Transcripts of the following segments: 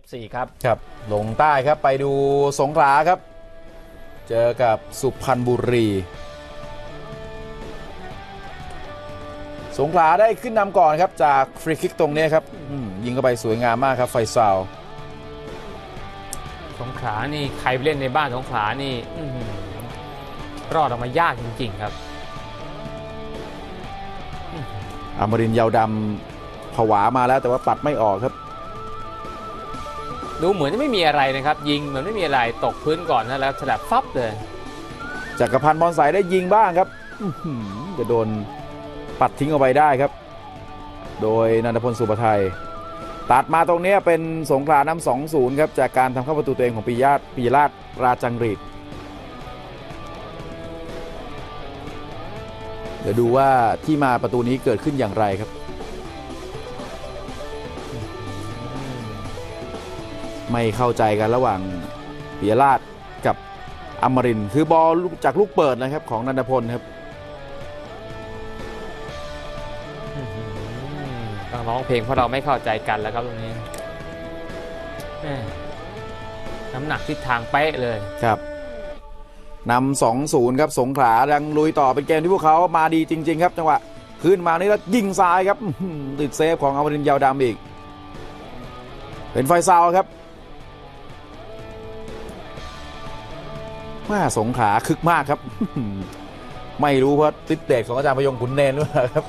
F4 ครับครับลงใต้ครับไปดูสงขลาครับ เจอกับสุพรรณบุรี สงขลาได้ขึ้นนำก่อนครับ จากฟรีคิกตรงนี้ครับอืมยิงเข้าไปสวยงามมากครับไฟซาวสงขลานี่ใครไปเล่นในบ้านสงขลานี่อื้อหือรอดออกมายากจริงๆครับอมรินทร์ยาวดำผวามาแล้วแต่ว่าปัดไม่ออกครับ ดูเหมือนจะไม่มีอะไรนะครับ ยิงเหมือนไม่มีอะไรตกพื้นก่อนนะแล้วฉลับฟับเลยจักรพันธ์บอลสายได้ยิงบ้างครับอื้อหือจะโดนปัดทิ้งเอาไปได้ครับ โดยนันทพลสุปทัยตัดมาตรงนี้เป็นสงขลานำสองศูนย์ครับจากการทำเข้าประตูตัวเองของปิยาตปิยราชราจังรีดเดี๋ยวดูว่าที่มาประตูนี้เกิดขึ้นอย่างไรครับ ไม่เข้าใจกันระหว่างปิยราชกับอมรินทร์คือบอลลูกจากลูกเปิดนะครับของนันทพลครับอื้อหือต้องร้องเพลงเพราะเราไม่เข้าใจกันแล้วครับตรงนี้แม่น้ำหนักทิศทางเป๊ะเลยครับนำสองศูนย์ครับสงขลายังลุยต่อเป็นเกมที่พวกเขามาดีจริง ๆ ครับจังหวะขึ้นมานี่แล้วยิงซ้ายครับอื้อหือติดเซฟของอมรินทร์ยาวดำอีก เป็นไฟซาวครับ มาสงขลาคึกมากครับอื้อหือไม่รู้เพราะติดเดชของอาจารย์พยงขุนเนนหรือเปล่าครับ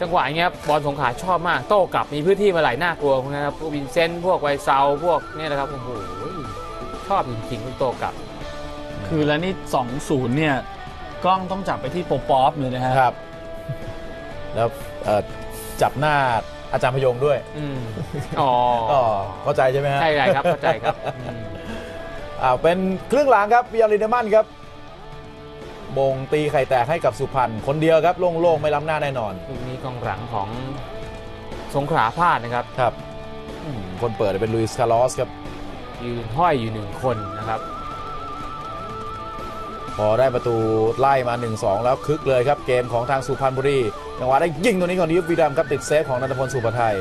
จังหวะอย่างเงี้ยบอลสงขลาชอบมาก โต้กลับมีพื้นที่มาไหลน่ากลัวพวกนะครับพวกวินเซนต์พวกไวเซาพวกเนี่ยนะครับโอ้โหชอบจริงๆคุณโต้กลับ คือแล้วนี่2-0เนี่ยกล้องต้องจับไปที่โปป๊อปเลยนะฮะครับ แล้วเอ่อจับหน้าอาจารย์พยงด้วยอืมอ๋อก็เข้าใจใช่ไหมฮะใช่ใช่ครับเข้าใจครับ อืมอ่าเป็นครึ่งหลังครับเบียร์ลินเดอร์มันครับบงตีไข่แตกให้กับสุพรรณคนเดียวครับ โล่งๆ ไม่ล้ำหน้าแน่นอนลูกนี้กองหลังของสงขลาพลาดนะครับครับอืมคนเปิดเป็นลุยส์คาร์ลอสครับ ยืนห้อยอยู่หนึ่งคนนะครับ พอได้ประตูไล่มา 1-2 แล้วคึกเลยครับ เกมของทางสุพรรณบุรีจังหวะได้ยิงตัวนี้ของดิฟวีดัมครับติดเซฟของนันทพลสุปไทย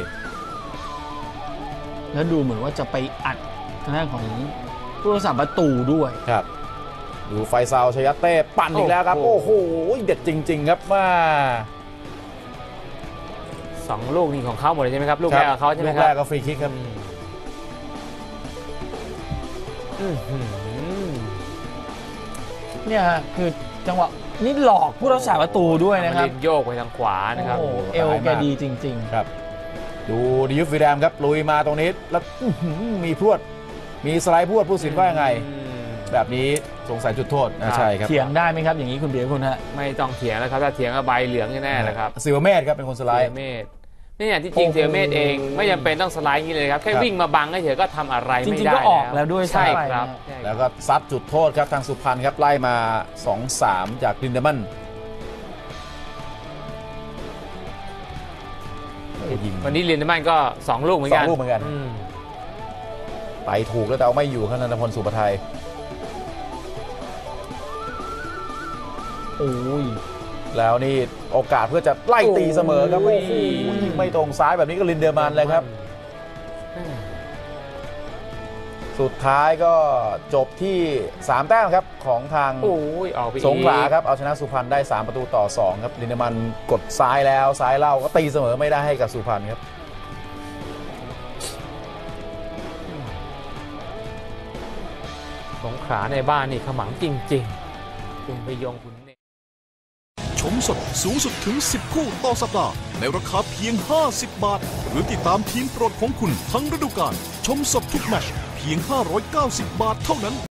แล้วดูเหมือนว่าจะไปอัดทางด้านของ ผู้รักษาประตูด้วย ครับ ดูไฟซาวชยัตเต้ปั่นอีกแล้วครับ โอ้โอ้โหโหเด็ดจริง ๆ ครับว่าสองลูกนี่ของเขาหมดเลยใช่ไหมครับ ลูกแรกของเขาใช่ไหมลูกคแรรักบก็ฟรีคิกครับอื้อหือเนี่ยฮะคือจังหวะนี่หลอกผู้รักษาประตูด้วยนะครับมาเล่โยกไปทางขวานะครับโอ้โหเอลแกดีจริงครับ ดูดิฟวีดัมครับลุยมาตรงนี้แล้วอื้อหือมีพรวด มีสไลด์พรวดผู้สินว่ายังไงอืมแบบนี้สงสัยจุดโทษครันะบใช่ครับๆเถียงได้ไหมครับอย่างนี้คุณเบียร์คุณฮะไม่ต้องเถียงแล้วครับถ้าเถียงก็ใบเหลืองแน่ๆแหละครับซิลเมตครับเป็นคนสไลเทีด์ยเมธนี่อย่างที่จริงโอ้โหเทียเมธเองไม่จำเป็นต้องสไลด์อย่างนี้เลยครับ แค่ครับวิ่งมาบังเฉยๆก็ทำอะไรจไม่ริงได้ๆก็ออกแล้วด้วยใช่ซ้ำไปครับนะใช่แล้วก็ซัดจุดโทษครับทางสุพรรณครับไล่มา 2-3 จากลินเดอร์มันโอ้ยิงวันนี้เรียนมันก็สองลูกเหมือนกันสองลูกเหมือนกันม ไปถูกแล้วแต่เอาไม่อยู่ครับนันทพลสุปไทยโอ้ยแล้วนี่โอกาสเพื่อจะไล่ตีเสมอครับโอ้โหยิงไม่ตรงซ้ายแบบนี้ก็ลินเดอร์มันเลยครับอืมสุดท้ายก็จบที่ 3 แต้มครับ ของทางโอ้ยออกไปอีกสงขลาครับ เอาชนะสุพรรณได้ 3 ประตูต่อ 2 ครับลินเดอร์มันกดซ้ายแล้วซ้ายเล่าก็ตีเสมอไม่ได้ให้กับสุพรรณครับ งขาในบ้านนี่ขมังจริงๆ คุณไปยงคุณเนชมสดสูงสุดถึง 10 คู่ต่อสัปดาห์ ในราคาเพียง 50 บาท หรือติดตามทีมโปรดของคุณทั้งฤดูกาลชมสดทุกแมชเพียง 590 บาทเท่านั้น